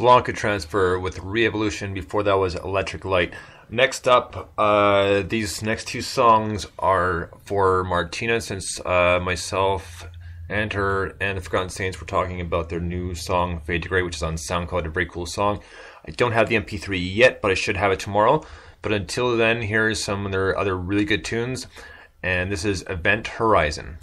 Blanca Transfer with Re-Evolution. Before that was Electric Light. Next up, uh, these next two songs are for Martina, since uh, myself and her and the Forgotten Saints were talking about their new song Fade to Grey, which is on SoundCloud, a very cool song. I don't have the MP3 yet, but I should have it tomorrow. But until then, here's some of their other really good tunes, and this is Event Horizon.